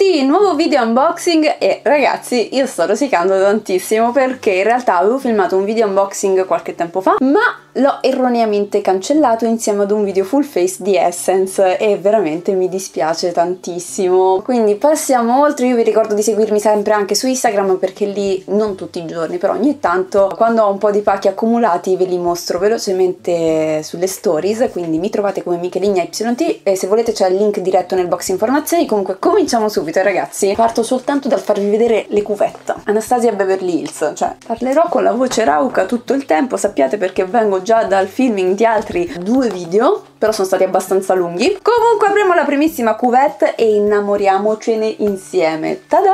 tutti, nuovo video unboxing e ragazzi io sto rosicando tantissimo perché in realtà avevo filmato un video unboxing qualche tempo fa ma l'ho erroneamente cancellato insieme ad un video full face di Essence e veramente mi dispiace tantissimo. Quindi passiamo oltre, io vi ricordo di seguirmi sempre anche su Instagram perché lì non tutti i giorni però ogni tanto quando ho un po' di pacchi accumulati ve li mostro velocemente sulle stories quindi mi trovate come Michelina YT e se volete c'è il link diretto nel box informazioni. Comunque cominciamo subito ragazzi. Parto soltanto dal farvi vedere le cuvette. Anastasia Beverly Hills. Cioè parlerò con la voce rauca tutto il tempo sappiate perché vengo già dal filming di altri due video però sono stati abbastanza lunghi. Comunque apriamo la primissima cuvette e innamoriamocene insieme. Tada!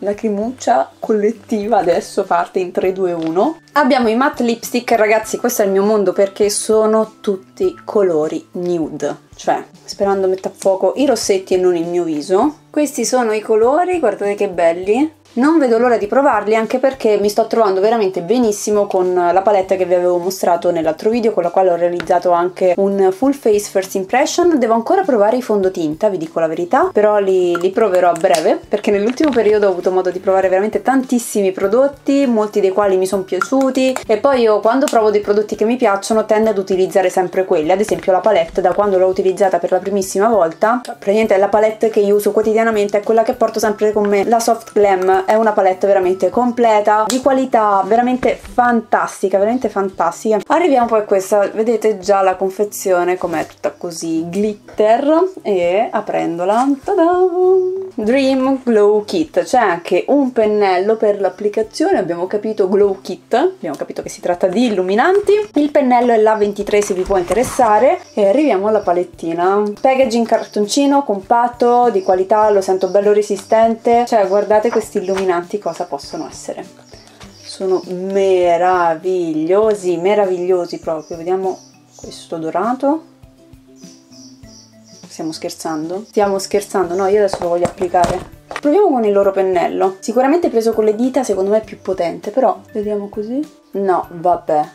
Lacrimuccia collettiva adesso parte in 3 2 1 abbiamo i matte lipstick ragazzi questo è il mio mondo perché sono tutti colori nude. Cioè sperando metta a fuoco i rossetti e non il mio viso. Questi sono i colori guardate che belli non vedo l'ora di provarli anche perché mi sto trovando veramente benissimo con la palette che vi avevo mostrato nell'altro video con la quale ho realizzato anche un full face first impression. Devo ancora provare i fondotinta, vi dico la verità, però li, li proverò a breve perché nell'ultimo periodo ho avuto modo di provare veramente tantissimi prodotti, molti dei quali mi sono piaciuti e poi io quando provo dei prodotti che mi piacciono tendo ad utilizzare sempre quelli, ad esempio la palette da quando l'ho utilizzata per la primissima volta, praticamente è la palette che io uso quotidianamente, è quella che porto sempre con me, la Soft Glam è una palette veramente completa, di qualità veramente fantastica, veramente fantastica. Arriviamo poi a questa, vedete già la confezione com'è tutta così glitter e aprendola, Dream Glow Kit, c'è anche un pennello per l'applicazione, abbiamo capito Glow Kit, abbiamo capito che si tratta di illuminanti, il pennello è l'A23 se vi può interessare. E arriviamo alla palettina. Packaging cartoncino compatto, di qualità, lo sento bello resistente, cioè guardate questi illuminanti cosa possono essere. Sono meravigliosi meravigliosi proprio. Vediamo questo dorato stiamo scherzando? stiamo scherzando no io adesso lo voglio applicare. Proviamo con il loro pennello. Sicuramente preso con le dita secondo me è più potente però vediamo così. No vabbè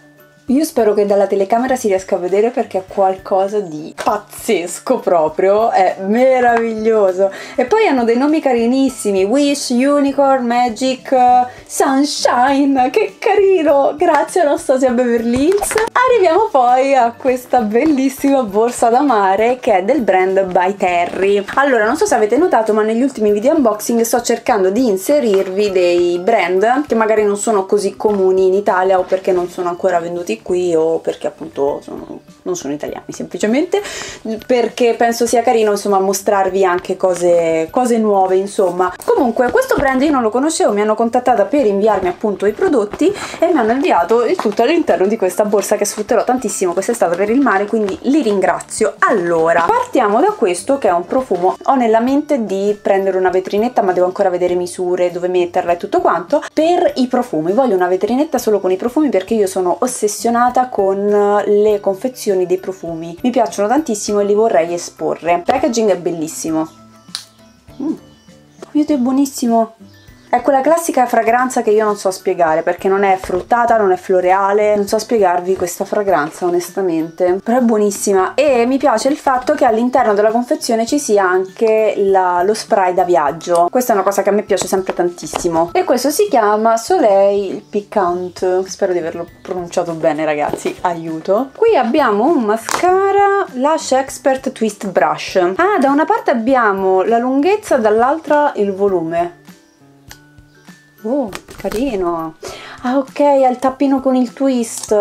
io spero che dalla telecamera si riesca a vedere perché è qualcosa di pazzesco proprio, è meraviglioso. E poi hanno dei nomi carinissimi, Wish, Unicorn, Magic, Sunshine, che carino! Grazie Anastasia Beverly Hills. Arriviamo poi a questa bellissima borsa da mare che è del brand By Terry. Allora, non so se avete notato, ma negli ultimi video unboxing sto cercando di inserirvi dei brand che magari non sono così comuni in Italia o perché non sono ancora venduti qui o perché appunto sono, non sono italiani semplicemente perché penso sia carino insomma mostrarvi anche cose, cose nuove insomma. Comunque questo brand io non lo conoscevo mi hanno contattata per inviarmi appunto i prodotti e mi hanno inviato il tutto all'interno di questa borsa che sfrutterò tantissimo quest'estate per il mare quindi li ringrazio. Allora partiamo da questo che è un profumo. Ho nella mente di prendere una vetrinetta ma devo ancora vedere misure dove metterla e tutto quanto per i profumi. Voglio una vetrinetta solo con i profumi perché io sono ossessionata ossessionata con le confezioni dei profumi. Mi piacciono tantissimo e li vorrei esporre. Il packaging è bellissimo. Mm. Dio è buonissimo è quella classica fragranza che io non so spiegare perché non è fruttata, non è floreale, non so spiegarvi questa fragranza onestamente, però è buonissima. E mi piace il fatto che all'interno della confezione ci sia anche la, lo spray da viaggio, questa è una cosa che a me piace sempre tantissimo. E questo si chiama Soleil Piquant, spero di averlo pronunciato bene ragazzi, aiuto. Qui abbiamo un mascara Lash Expert Twist Brush, ah da una parte abbiamo la lunghezza dall'altra il volume, Oh, carino. Ah, ok, ha il tappino con il twist.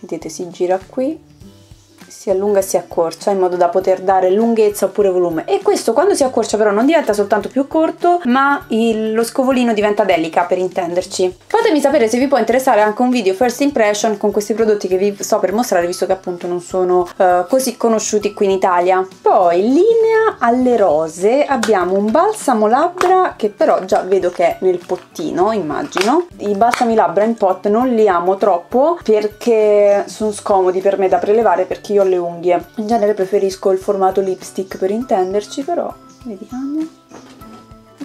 Vedete, si gira qui si allunga e si accorcia in modo da poter dare lunghezza oppure volume. E questo quando si accorcia però non diventa soltanto più corto ma il, lo scovolino diventa delica per intenderci. Fatemi sapere se vi può interessare anche un video first impression con questi prodotti che vi sto per mostrare visto che appunto non sono uh, così conosciuti qui in Italia. Poi linea alle rose abbiamo un balsamo labbra che però già vedo che è nel pottino immagino. I balsami labbra in pot non li amo troppo perché sono scomodi per me da prelevare perché io ho le le unghie. In genere preferisco il formato lipstick per intenderci però vediamo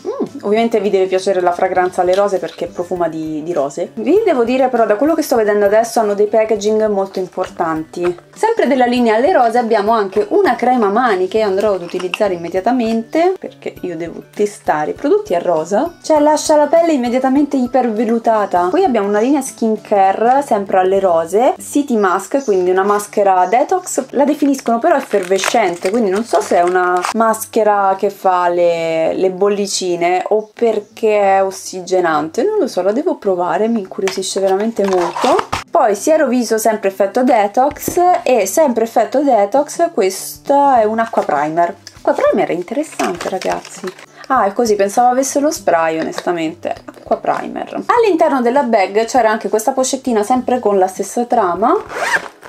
Mm, ovviamente vi deve piacere la fragranza alle rose perché profuma di, di, rose. Vi devo dire però da quello che sto vedendo adesso hanno dei packaging molto importanti. Sempre della linea alle rose abbiamo anche una crema mani che andrò ad utilizzare immediatamente perché io devo testare i prodotti a rosa. Cioè lascia la pelle immediatamente ipervelutata. Poi abbiamo una linea skincare sempre alle rose, City Mask, quindi una maschera detox. La definiscono però effervescente, quindi non so se è una maschera che fa le, le bollicine medicine o perché è ossigenante, non lo so, la devo provare, mi incuriosisce veramente molto. Poi siero viso sempre effetto detox e sempre effetto detox questa è un acqua primer. Acqua primer è interessante ragazzi. Ah, è così, pensavo avesse lo spray onestamente. Acqua primer. All'interno della bag c'era anche questa pochettina sempre con la stessa trama.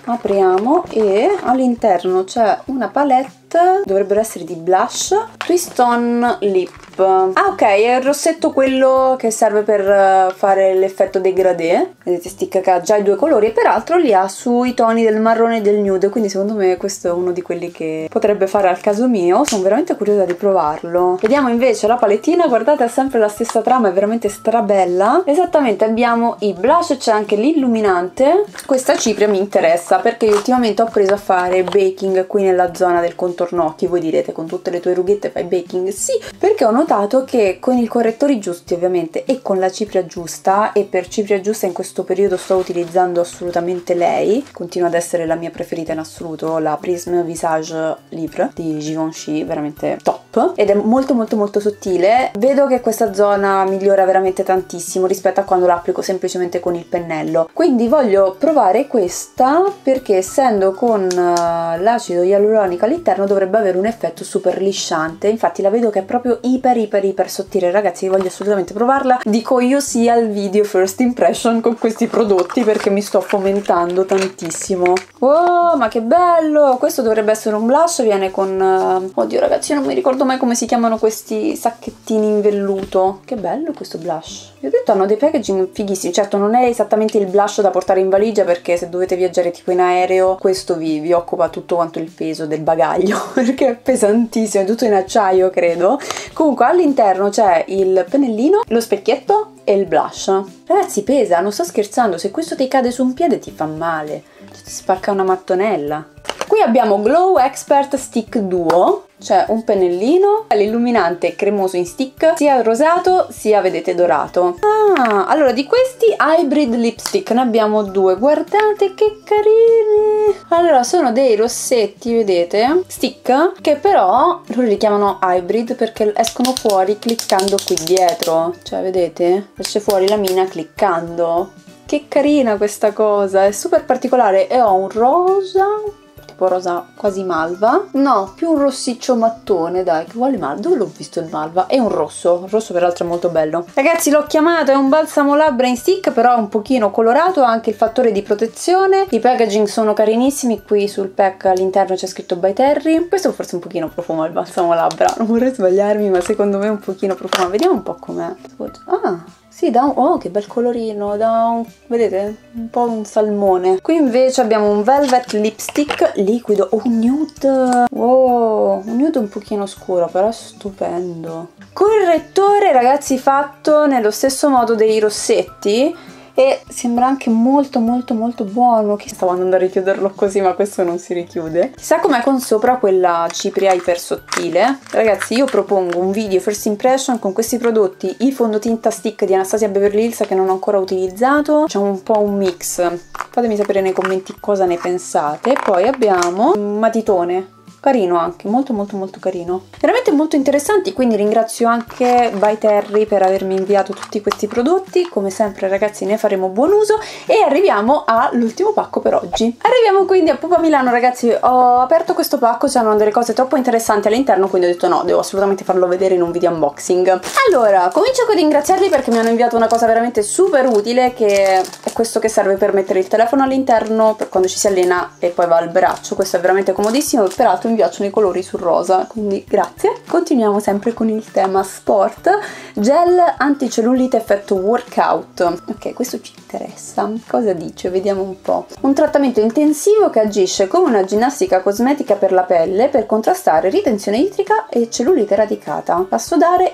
Apriamo e all'interno c'è una palette, dovrebbero essere di blush, Twist on Lip Ah ok, è il rossetto quello che serve per eh, fare l'effetto degradé. Vedete stick che ha già i due colori e peraltro li ha sui toni del marrone e del nude, quindi secondo me questo è uno di quelli che potrebbe fare al caso mio. Sono veramente curiosa di provarlo. Vediamo invece la palettina, guardate ha sempre la stessa trama, è veramente strabella. Esattamente, abbiamo i blush, c'è anche l'illuminante. Questa cipria mi interessa perché ultimamente ho preso a fare baking qui nella zona del contorno occhi. Voi direte con tutte le tue rughette fai baking? Sì, perché ho notato notato che con i correttori giusti ovviamente e con la cipria giusta e per cipria giusta in questo periodo sto utilizzando assolutamente lei continua ad essere la mia preferita in assoluto la Prism Visage Livre di Givenchy veramente top ed è molto molto molto sottile. Vedo che questa zona migliora veramente tantissimo rispetto a quando l'applico semplicemente con il pennello. Quindi voglio provare questa perché essendo con uh, l'acido ialuronico all'interno dovrebbe avere un effetto super lisciante. Infatti la vedo che è proprio iper iper iper sottile ragazzi voglio assolutamente provarla. Dico io sì al video first impression con questi prodotti perché mi sto fomentando tantissimo. Oh ma che bello! Questo dovrebbe essere un blush viene con uh, oddio ragazzi non mi ricordo mai come si chiamano questi sacchettini in velluto. Che bello questo blush. Vi ho detto hanno dei packaging fighissimi. Certo non è esattamente il blush da portare in valigia perché se dovete viaggiare tipo in aereo questo vi, vi occupa tutto quanto il peso del bagaglio perché è pesantissimo è tutto in acciaio credo. Comunque all'interno c'è il pennellino, lo specchietto e il blush. Ragazzi pesa, non sto scherzando, se questo ti cade su un piede ti fa male, ti spacca una mattonella. Qui abbiamo Glow Expert Stick Duo, c'è un pennellino, l'illuminante cremoso in stick, sia rosato sia vedete dorato. Ah, allora di questi hybrid lipstick ne abbiamo due, guardate che carini! Allora sono dei rossetti, vedete, stick, che però loro li chiamano hybrid perché escono fuori cliccando qui dietro, cioè vedete, esce fuori la mina cliccando. Che carina questa cosa, è super particolare e ho un rosa, tipo rosa quasi malva. No, più un rossiccio mattone, dai, che vuole malva. Dove l'ho visto il malva? È un rosso, il rosso peraltro è molto bello. Ragazzi, l'ho chiamato, è un balsamo labbra in stick, però è un pochino colorato, ha anche il fattore di protezione. I packaging sono carinissimi, qui sul pack all'interno c'è scritto by Terry. Questo forse un pochino profuma il balsamo labbra, non vorrei sbagliarmi, ma secondo me un pochino profuma. Vediamo un po' com'è. Ah, sì, da un... Oh, che bel colorino, da un... Vedete? Un po' un salmone. Qui invece abbiamo un velvet lipstick liquido. Oh, un nude! Wow, un nude un pochino scuro, però stupendo. Correttore, ragazzi, fatto nello stesso modo dei rossetti e sembra anche molto molto molto buono. Che stavo andando a richiuderlo così ma questo non si richiude. Chissà com'è con sopra quella cipria iper sottile ragazzi io propongo un video first impression con questi prodotti il fondotinta stick di Anastasia Beverly Hills che non ho ancora utilizzato. C'è un po' un mix. Fatemi sapere nei commenti cosa ne pensate. Poi abbiamo un matitone carino anche, molto molto molto carino. Veramente molto interessanti, quindi ringrazio anche By Terry per avermi inviato tutti questi prodotti, come sempre ragazzi ne faremo buon uso e arriviamo all'ultimo pacco per oggi. Arriviamo quindi a Pupa Milano ragazzi, ho aperto questo pacco, c'erano delle cose troppo interessanti all'interno, quindi ho detto no, devo assolutamente farlo vedere in un video unboxing. Allora, comincio con ringraziarli perché mi hanno inviato una cosa veramente super utile che è questo che serve per mettere il telefono all'interno per quando ci si allena e poi va al braccio, questo è veramente comodissimo, peraltro mi piacciono i colori sul rosa, quindi grazie. Continuiamo sempre con il tema sport. Gel anticellulite effetto workout. Ok, questo ci interessa. Cosa dice? Vediamo un po'. Un trattamento intensivo che agisce come una ginnastica cosmetica per la pelle per contrastare ritenzione idrica e cellulite radicata. Fa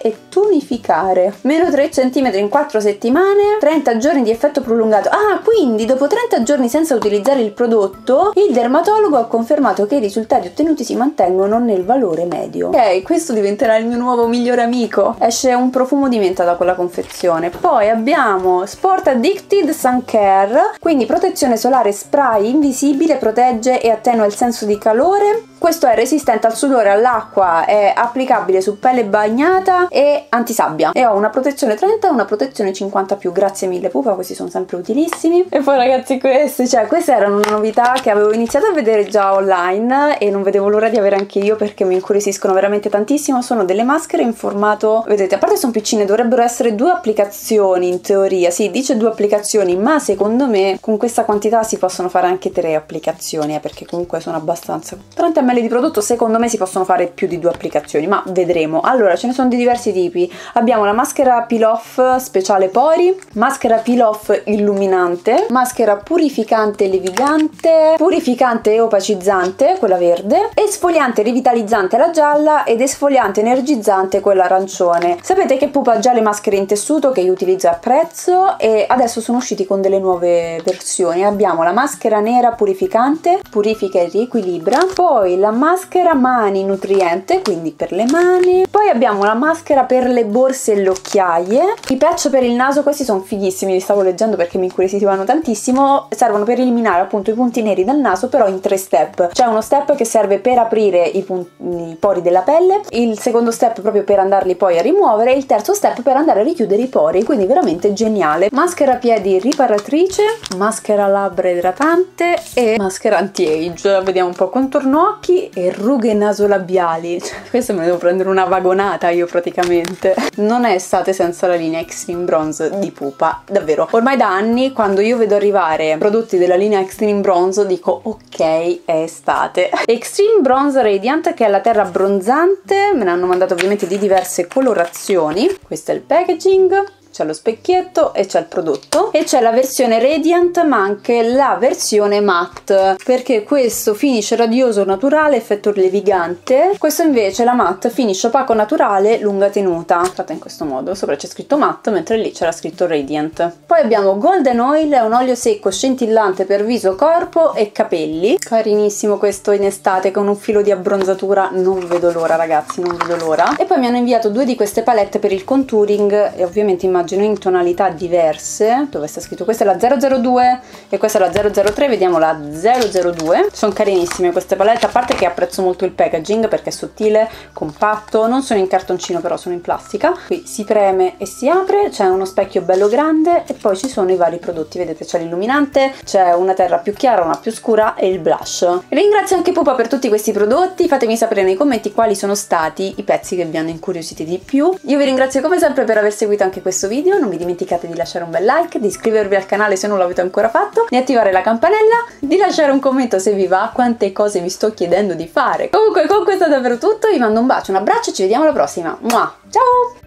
e tonificare. Meno 3 cm in 4 settimane, 30 giorni di effetto prolungato. Ah, quindi dopo 30 giorni senza utilizzare il prodotto, il dermatologo ha confermato che i risultati ottenuti si mantengono nel valore medio. Ok, questo diventerà il mio nuovo migliore amico. Esce un profumo di menta da quella confezione. Poi abbiamo Sport Addicted Sun Care, quindi protezione solare spray invisibile, protegge e attenua il senso di calore. Questo è resistente al sudore, all'acqua, è applicabile su pelle bagnata e antisabbia. E ho una protezione 30 e una protezione 50 più. Grazie mille pupa, questi sono sempre utilissimi. E poi ragazzi questi, cioè queste erano una novità che avevo iniziato a vedere già online e non vedevo l'ora di avere anche io perché mi incuriosiscono veramente tantissimo. Sono delle maschere in formato, vedete, a parte sono piccine, dovrebbero essere due applicazioni in teoria. Sì, dice due applicazioni, ma secondo me con questa quantità si possono fare anche tre applicazioni, eh, perché comunque sono abbastanza 30 ml di prodotto secondo me si possono fare più di due applicazioni ma vedremo. Allora ce ne sono di diversi tipi. Abbiamo la maschera peel off speciale pori maschera peel off illuminante maschera purificante levigante purificante e opacizzante quella verde esfoliante rivitalizzante la gialla ed esfoliante energizzante quella arancione. Sapete che pupa già le maschere in tessuto che io utilizzo a prezzo e adesso sono usciti con delle nuove versioni. Abbiamo la maschera nera purificante purifica e riequilibra poi la maschera mani nutriente, quindi per le mani. Poi abbiamo la maschera per le borse e le occhiaie. I patch per il naso, questi sono fighissimi, li stavo leggendo perché mi incuriosivano tantissimo. Servono per eliminare appunto i punti neri dal naso, però in tre step. C'è uno step che serve per aprire i, i pori della pelle, il secondo step proprio per andarli poi a rimuovere e il terzo step per andare a richiudere i pori, quindi veramente geniale. Maschera piedi riparatrice, maschera labbra idratante e maschera anti-age. Vediamo un po' contorno occhi e rughe nasolabiali. Cioè, questo me ne devo prendere una vagonata io praticamente. Non è estate senza la linea Extreme Bronze di Pupa, davvero. Ormai da anni quando io vedo arrivare prodotti della linea Extreme Bronze dico ok è estate. Extreme Bronze Radiant che è la terra abbronzante, me ne hanno mandato ovviamente di diverse colorazioni. Questo è il packaging c'è lo specchietto e c'è il prodotto. E c'è la versione radiant ma anche la versione matte. Perché questo finish radioso naturale effetto levigante questo invece la matte finish opaco naturale lunga tenuta. Fatta in questo modo. Sopra c'è scritto matte mentre lì c'era scritto radiant. Poi abbiamo golden oil è un olio secco scintillante per viso corpo e capelli. Carinissimo questo in estate con un filo di abbronzatura. Non vedo l'ora ragazzi non vedo l'ora. E poi mi hanno inviato due di queste palette per il contouring e ovviamente immagino immagino in tonalità diverse dove sta scritto questa è la 002 e questa è la 003 vediamo la 002 sono carinissime queste palette a parte che apprezzo molto il packaging perché è sottile compatto non sono in cartoncino però sono in plastica. Qui si preme e si apre c'è uno specchio bello grande e poi ci sono i vari prodotti vedete c'è l'illuminante c'è una terra più chiara una più scura e il blush. Ringrazio anche Pupa per tutti questi prodotti fatemi sapere nei commenti quali sono stati i pezzi che vi hanno incuriositi di più. Io vi ringrazio come sempre per aver seguito anche questo video video, non vi dimenticate di lasciare un bel like, di iscrivervi al canale se non l'avete ancora fatto, di attivare la campanella, di lasciare un commento se vi va, quante cose vi sto chiedendo di fare. Comunque con questo è davvero tutto, vi mando un bacio, un abbraccio e ci vediamo alla prossima. Mua! Ciao!